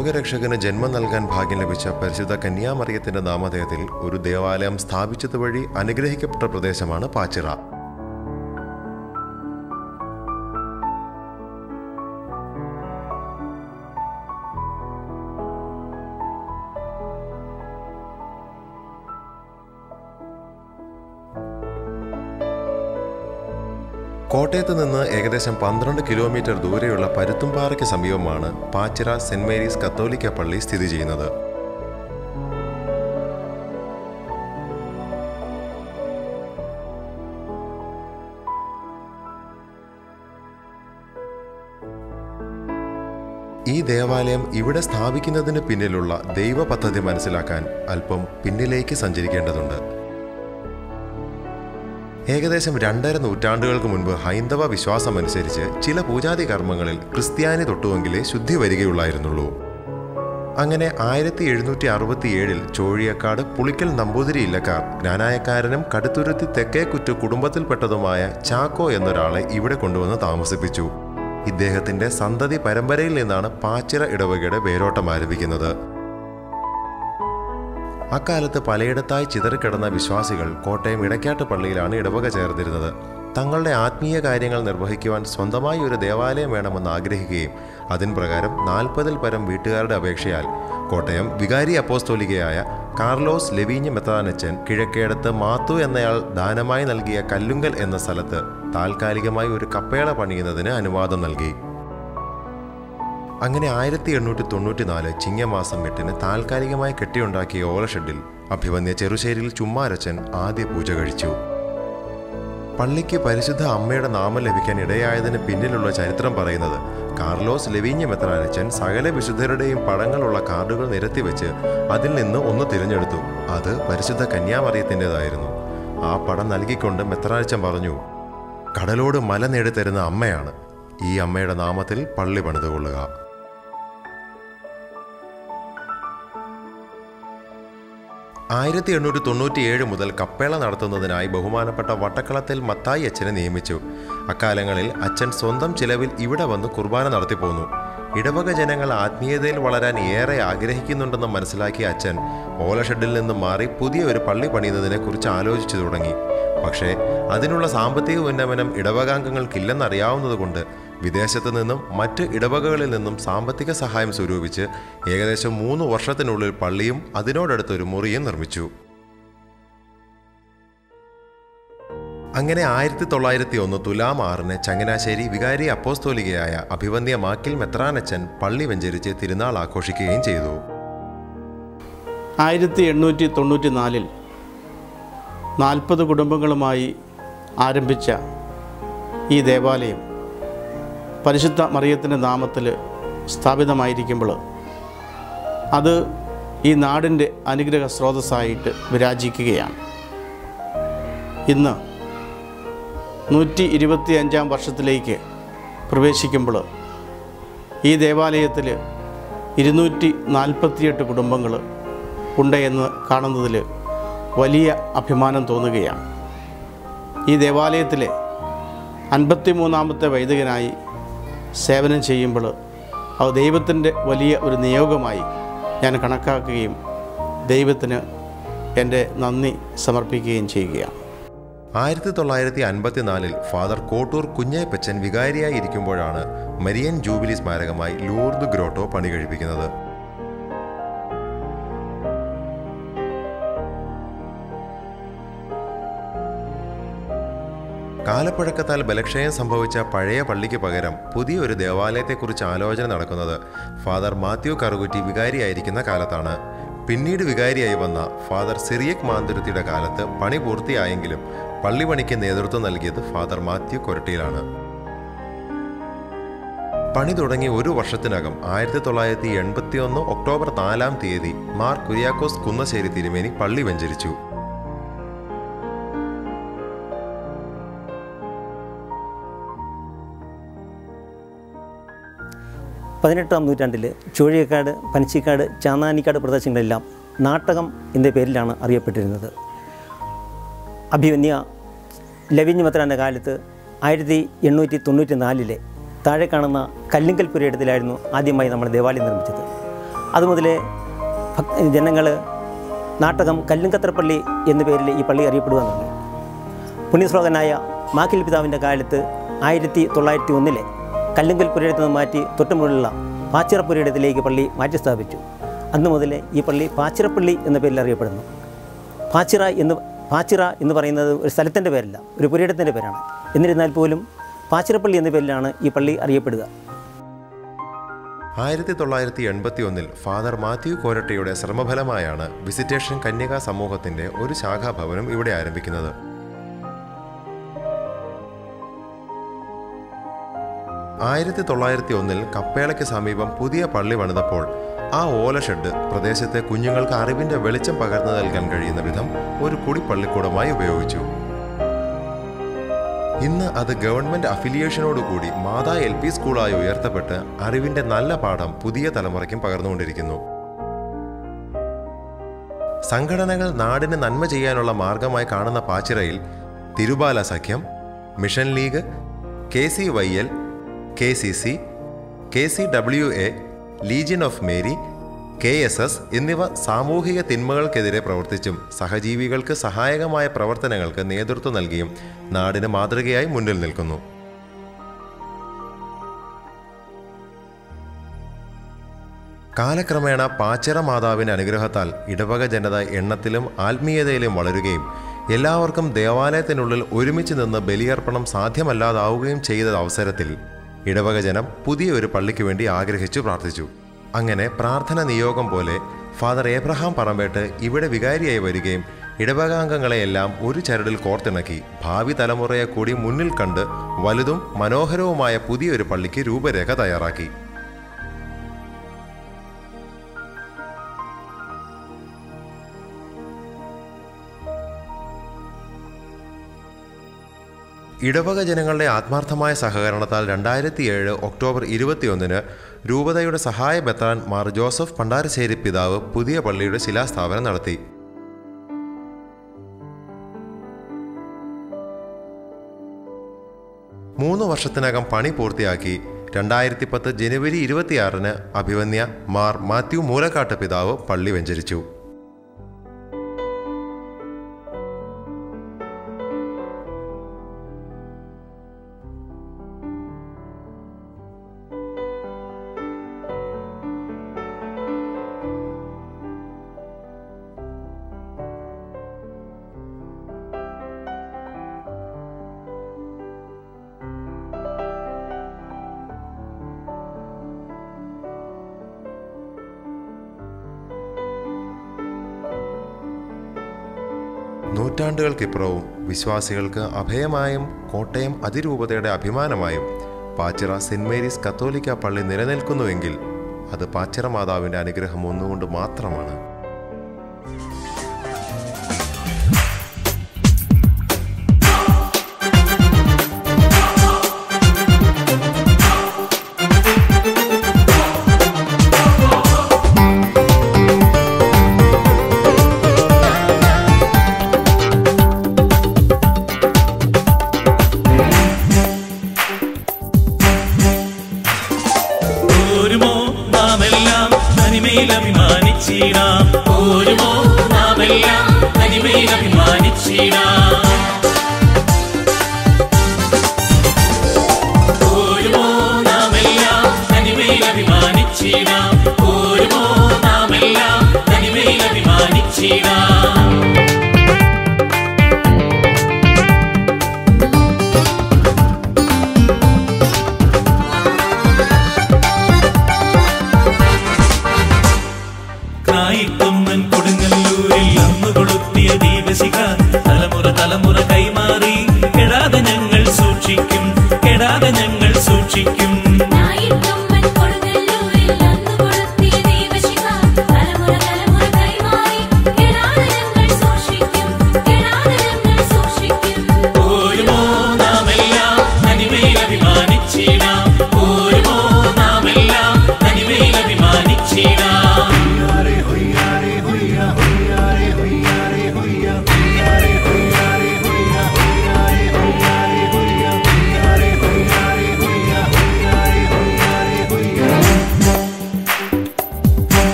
ലോകരക്ഷകന് ജന്മം നൽകാൻ ഭാഗ്യം ലഭിച്ച പരിശുദ്ധ കന്യാമറിയത്തിന്റെ നാമധേയത്തിൽ ഒരു ദേവാലയം സ്ഥാപിച്ചതുവഴി അനുഗ്രഹിക്കപ്പെട്ട പ്രദേശമാണ് പാച്ചിറ. കോട്ടയത്ത് നിന്ന് ഏകദേശം പന്ത്രണ്ട് കിലോമീറ്റർ ദൂരെയുള്ള പരുത്തുംപാറയ്ക്ക് സമീപമാണ് പാച്ചിറ സെന്റ് മേരീസ് കത്തോലിക്ക പള്ളി സ്ഥിതി ചെയ്യുന്നത്. ഈ ദേവാലയം ഇവിടെ സ്ഥാപിക്കുന്നതിന് പിന്നിലുള്ള ദൈവ പദ്ധതി മനസ്സിലാക്കാൻ അല്പം പിന്നിലേക്ക് സഞ്ചരിക്കേണ്ടതുണ്ട്. ഏകദേശം രണ്ടര നൂറ്റാണ്ടുകൾക്ക് മുൻപ് ഹൈന്ദവ വിശ്വാസം അനുസരിച്ച് ചില പൂജാതി കർമ്മങ്ങളിൽ ക്രിസ്ത്യാനി തൊട്ടുവെങ്കിലേ ശുദ്ധി വരികയുള്ളായിരുന്നുള്ളൂ. അങ്ങനെ ആയിരത്തി എഴുന്നൂറ്റി അറുപത്തിയേഴിൽ ചോഴിയക്കാട് പുളിക്കൽ നമ്പൂതിരി ഇല്ലക്കാർ ജ്ഞാനായക്കാരനും കടുത്തുരുത്തി തെക്കേക്കുറ്റു കുടുംബത്തിൽപ്പെട്ടതുമായ ചാക്കോ എന്നൊരാളെ ഇവിടെ കൊണ്ടുവന്ന് താമസിപ്പിച്ചു. ഇദ്ദേഹത്തിന്റെ സന്തതി പരമ്പരയിൽ നിന്നാണ് പാച്ചിറ ഇടവകയുടെ വേരോട്ടം ആരംഭിക്കുന്നത്. അക്കാലത്ത് പലയിടത്തായി ചിതറിക്കിടന്ന വിശ്വാസികൾ കോട്ടയം ഇടയ്ക്കാട്ട് പള്ളിയിലാണ് ഇടവക ചേർന്നിരുന്നത്. തങ്ങളുടെ ആത്മീയ കാര്യങ്ങൾ നിർവഹിക്കുവാൻ സ്വന്തമായി ഒരു ദേവാലയം വേണമെന്ന് ആഗ്രഹിക്കുകയും അതിൻ പ്രകാരം നാൽപ്പതിൽ പരം വീട്ടുകാരുടെ അപേക്ഷയാൽ കോട്ടയം വികാരി അപ്പോസ്തോലികയായ കാർലോസ് ലെവീഞ്ഞ് മെത്താനച്ചൻ കിഴക്കേടത്ത് മാത്തു എന്നയാൾ ദാനമായി നൽകിയ കല്ലുങ്കൽ എന്ന സ്ഥലത്ത് താൽക്കാലികമായി ഒരു കപ്പേള പണിയുന്നതിന് അനുവാദം നൽകി. അങ്ങനെ ആയിരത്തി എണ്ണൂറ്റി തൊണ്ണൂറ്റി നാല് ചിങ്ങമാസം എട്ടിന് താൽക്കാലികമായി കെട്ടിയുണ്ടാക്കിയ ഓലഷെഡിൽ അഭിവന്യ ചെറുശ്ശേരിയിൽ ചുമ്മാരച്ചൻ ആദ്യ പൂജ കഴിച്ചു. പള്ളിക്ക് പരിശുദ്ധ അമ്മയുടെ നാമം ലഭിക്കാൻ ഇടയായതിന് പിന്നിലുള്ള ചരിത്രം പറയുന്നത് കാർലോസ് ലെവീഞ്ഞ മെത്രാനച്ചൻ സകല വിശുദ്ധരുടെയും പടങ്ങളുള്ള കാർഡുകൾ നിരത്തിവെച്ച് അതിൽ നിന്ന് ഒന്ന് തിരഞ്ഞെടുത്തു. അത് പരിശുദ്ധ കന്യാമറിയത്തിന്റെതായിരുന്നു. ആ പടം നൽകിക്കൊണ്ട് മെത്രാനച്ചൻ പറഞ്ഞു കടലോട് മല നേടിത്തരുന്ന അമ്മയാണ്. ഈ അമ്മയുടെ നാമത്തിൽ പള്ളി പണിതുകൊള്ളുക. ആയിരത്തി എണ്ണൂറ്റി തൊണ്ണൂറ്റിയേഴ് മുതൽ കപ്പേള നടത്തുന്നതിനായി ബഹുമാനപ്പെട്ട വട്ടക്കളത്തിൽ മത്തായി അച്ഛനെ നിയമിച്ചു. അക്കാലങ്ങളിൽ അച്ഛൻ സ്വന്തം ചിലവിൽ ഇവിടെ വന്ന് കുർബാന നടത്തിപ്പോന്നു ഇടവക ജനങ്ങൾ ആത്മീയതയിൽ വളരാൻ ഏറെ ആഗ്രഹിക്കുന്നുണ്ടെന്ന് മനസ്സിലാക്കിയ അച്ഛൻ ഓലഷെഡിൽ നിന്ന് മാറി പുതിയ ഒരു പള്ളി പണിയുന്നതിനെക്കുറിച്ച് ആലോചിച്ചു തുടങ്ങി. പക്ഷേ അതിനുള്ള സാമ്പത്തിക ഉന്നമനം ഇടവകാംഗങ്ങൾക്കില്ലെന്നറിയാവുന്നതുകൊണ്ട് വിദേശത്ത് നിന്നും മറ്റ് ഇടവകകളിൽ നിന്നും സാമ്പത്തിക സഹായം സ്വരൂപിച്ച് ഏകദേശം മൂന്ന് വർഷത്തിനുള്ളിൽ പള്ളിയും അതിനോടടുത്തൊരു മുറിയും നിർമ്മിച്ചു. അങ്ങനെ ആയിരത്തി തൊള്ളായിരത്തി ഒന്ന് തുലാം ആറിന് ചങ്ങനാശ്ശേരി വികാരി അപ്പോസ്തോലികയായ അഭിവന്യ മാക്കിൽ മെത്രാനച്ചൻ പള്ളി വെഞ്ചരിച്ച് തിരുനാൾ ആഘോഷിക്കുകയും ചെയ്തു. ആയിരത്തി എണ്ണൂറ്റി തൊണ്ണൂറ്റി നാലിൽ നാൽപ്പത് കുടുംബങ്ങളുമായി ആരംഭിച്ച ഈ ദേവാലയം പരിശുദ്ധ മറിയത്തിന്റെ നാമത്തിൽ സ്ഥാപിതമായിരിക്കുമ്പോൾ അത് ഈ നാടിന്റെ അനുഗ്രഹ സ്രോതസ്സായിട്ട് വിരാജിക്കുകയാണ്. ഇന്ന് നൂറ്റി ഇരുപത്തി അഞ്ചാം വർഷത്തിലേക്ക് പ്രവേശിക്കുമ്പോൾ ഈ ദേവാലയത്തിൽ ഇരുന്നൂറ്റി നാൽപ്പത്തിയെട്ട് കുടുംബങ്ങൾ ഉണ്ട് എന്ന് കാണുന്നതിൽ വലിയ അഭിമാനം തോന്നുകയാണ്. ഈ ദേവാലയത്തിലെ അൻപത്തി മൂന്നാമത്തെ വൈദികനായി സേവനം ചെയ്യുമ്പോൾ അത് ദൈവത്തിന്റെ വലിയ ഒരു നിയോഗമായി ഞാൻ കണക്കാക്കുകയും ദൈവത്തിന് എന്റെ നന്ദി സമർപ്പിക്കുകയും ചെയ്യുകയാണ്. ആയിരത്തി തൊള്ളായിരത്തി അൻപത്തിനാലിൽ ഫാദർ കോട്ടൂർ കുഞ്ഞേപ്പച്ചൻ വികാരിയായി ഇരിക്കുമ്പോഴാണ് മരിയൻ ജൂബിലി സ്മാരകമായി ലൂർദ് ഗ്രോട്ടോ പണി കഴിപ്പിക്കുന്നത് കാലപ്പഴക്കത്താൽ ബലക്ഷയം സംഭവിച്ച പഴയ പള്ളിക്ക് പകരം പുതിയൊരു ദേവാലയത്തെക്കുറിച്ച് ആലോചന നടക്കുന്നത് ഫാദർ മാത്യു കറുകുറ്റി വികാരിയായിരിക്കുന്ന കാലത്താണ്. പിന്നീട് വികാരിയായി വന്ന ഫാദർ സിറിയക് മാന്തുരുത്തിയുടെ കാലത്ത് പണി പൂർത്തിയായെങ്കിലും പള്ളിപണിക്ക് നേതൃത്വം നൽകിയത് ഫാദർ മാത്യു കൊരട്ടിയിലാണ്. പണി തുടങ്ങി ഒരു വർഷത്തിനകം ആയിരത്തി തൊള്ളായിരത്തി എൺപത്തി ഒന്ന് ഒക്ടോബർ നാലാം തീയതി മാർ കുര്യാക്കോസ് കുന്നശ്ശേരി തിരുമേനി പള്ളി വെഞ്ചരിച്ചു. പതിനെട്ടാം നൂറ്റാണ്ടിൽ ചുഴലിക്കാട് പനച്ചിക്കാട് ചാന്നാനിക്കാട് പ്രദേശങ്ങളെല്ലാം നാട്ടകം എന്ന പേരിലാണ് അറിയപ്പെട്ടിരുന്നത്. അഭിമന്യ ലവിഞ്ഞുമത്രാന്റെ കാലത്ത് ആയിരത്തി എണ്ണൂറ്റി തൊണ്ണൂറ്റി നാലിലെ താഴെ കാണുന്ന കല്ലിങ്കൽ പുരയിടത്തിലായിരുന്നു ആദ്യമായി നമ്മൾ ദേവാലയം നിർമ്മിച്ചത്. അതുമുതൽ ജനങ്ങൾ നാട്ടകം കല്ലുങ്കത്രപ്പള്ളി എന്ന പേരിൽ ഈ പള്ളി അറിയപ്പെടുവാൻ തുടങ്ങി പുണ്യശ്ലോകനായ മാക്കിൽ പിതാവിന്റെ കാലത്ത് ആയിരത്തി തൊള്ളായിരത്തി ഒന്നിലെ കല്ലുങ്കൽ പുരയിടത്ത് നിന്ന് മാറ്റി തൊട്ടുമുള്ള പാച്ചിറ പുരയിടത്തിലേക്ക് പള്ളി മാറ്റി സ്ഥാപിച്ചു. അന്ന് മുതൽ ഈ പള്ളി പാച്ചിറപ്പള്ളി എന്ന പേരിൽ അറിയപ്പെടുന്നു. പാച്ചിറ എന്ന് പാച്ചിറ എന്ന് പറയുന്നത് ഒരു സ്ഥലത്തിന്റെ പേരല്ല ഒരു പുരയിടത്തിന്റെ പേരാണ്. എന്നിരുന്നാൽ പോലും പാച്ചിറപ്പള്ളി എന്ന പേരിലാണ് ഈ പള്ളി അറിയപ്പെടുക. ആയിരത്തി തൊള്ളായിരത്തി എൺപത്തി ഒന്നിൽ ഫാദർ മാത്യു കോരട്ടയുടെ ശ്രമഫലമായാണ് വിസിറ്റേഷൻ കന്യകാ സമൂഹത്തിന്റെ ഒരു ശാഖാഭവനം ഇവിടെ ആരംഭിക്കുന്നത്. ആയിരത്തി തൊള്ളായിരത്തി ഒന്നിൽ കപ്പേളയ്ക്ക് സമീപം പുതിയ പള്ളി പണിതപ്പോൾ ആ ഓല ഷെഡ് പ്രദേശത്തെ കുഞ്ഞുങ്ങൾക്ക് അറിവിന്റെ വെളിച്ചം പകർന്നു നൽകാൻ കഴിയുന്ന വിധം ഒരു കുടിപ്പള്ളിക്കൂടമായി ഉപയോഗിച്ചു. ഇന്ന് അത് ഗവൺമെന്റ് അഫിലിയേഷനോടുകൂടി മാതാ എൽ പി സ്കൂളായി ഉയർത്തപ്പെട്ട് അറിവിന്റെ നല്ല പാഠം പുതിയ തലമുറയ്ക്കും പകർന്നുകൊണ്ടിരിക്കുന്നു. സംഘടനകൾ നാടിന് നന്മ ചെയ്യാനുള്ള മാർഗമായി കാണുന്ന പാച്ചിറയിൽ തിരുബാല സഖ്യം mission league K C Y L K C C K C W A legion of Mary K S S എന്നിവ സാമൂഹിക തിന്മകൾക്കെതിരെ പ്രവർത്തിച്ചും സഹജീവികൾക്ക് സഹായകമായ പ്രവർത്തനങ്ങൾക്ക് നേതൃത്വം നൽകിയും നാടിന് മാതൃകയായി മുന്നിൽ നിൽക്കുന്നു. കാലക്രമേണ പാച്ചിറ മാതാവിന്റെ അനുഗ്രഹത്താൽ ഇടവക ജനത എണ്ണത്തിലും ആത്മീയതയിലും വളരുകയും എല്ലാവർക്കും ദേവാലയത്തിനുള്ളിൽ ഒരുമിച്ച് നിന്ന് ബലിയർപ്പണം സാധ്യമല്ലാതാവുകയും ചെയ്ത അവസരത്തിൽ ഇടവക ജനം പുതിയ ഒരു പള്ളിക്ക് വേണ്ടി ആഗ്രഹിച്ചു പ്രാർത്ഥിച്ചു. അങ്ങനെ പ്രാർത്ഥന നിയോഗം പോലെ ഫാദർ ഏബ്രഹാം പറമ്പേട്ട് ഇവിടെ വികാരിയായി വരികയും ഇടവകാംഗങ്ങളെയെല്ലാം ഒരു ചരടിൽ കോർത്തിണക്കി ഭാവി തലമുറയെ കൂടി മുന്നിൽ കണ്ട് വലുതും മനോഹരവുമായ പുതിയൊരു പള്ളിക്ക് രൂപരേഖ തയ്യാറാക്കി. ഇടവക ജനങ്ങളുടെ ആത്മാർത്ഥമായ സഹകരണത്താൽ രണ്ടായിരത്തി ഏഴ് ഒക്ടോബർ ഇരുപത്തിയൊന്നിന് രൂപതയുടെ സഹായ ബെത്താൻ മാർ ജോസഫ് പണ്ടാരശ്ശേരി പിതാവ് പുതിയ പള്ളിയുടെ ശിലാസ്ഥാപനം നടത്തി. മൂന്ന് വർഷത്തിനകം പണി പൂർത്തിയാക്കി രണ്ടായിരത്തി പത്ത് ജനുവരി ഇരുപത്തിയാറിന് അഭിവന്യ മാർ മാത്യു മൂലക്കാട്ട് പിതാവ് പള്ളി വെഞ്ചരിച്ചു. നൂറ്റാണ്ടുകൾക്കിപ്പുറവും വിശ്വാസികൾക്ക് അഭയമായും കോട്ടയം അതിരൂപതയുടെ അഭിമാനമായും പാച്ചിറ സെന്റ് മേരീസ് കത്തോലിക്ക പള്ളി നിലനിൽക്കുന്നുവെങ്കിൽ അത് പാച്ചിറ മാതാവിന്റെ അനുഗ്രഹം ഒന്നുകൊണ്ട് മാത്രമാണ്. അടിമയിലഭിമാനിച്ചിടാ പോരുമോ നാമെല്ലാം അടിമയിലഭിമാനിച്ചിടാ പോരുമോ നാമെല്ലാം അടിമയിലഭിമാനിച്ചിടാ പോരുമോ നാമെല്ലാം അടിമയിലഭിമാനിച്ചിടാ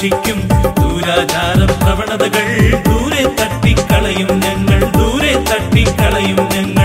സൂക്ഷിക്കും ദൂരാചാര പ്രവണതകൾ ദൂരെ തട്ടിക്കളയും ഞങ്ങൾ ദൂരെ തട്ടിക്കളയും ഞങ്ങൾ.